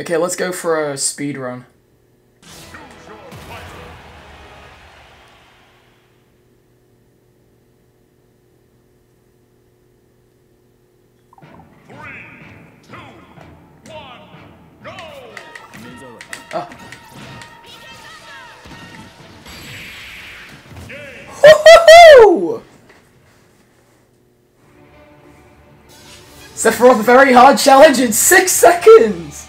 Okay, let's go for a speed run. Ah. Woohoo! Sephiroth, a very hard challenge in six seconds!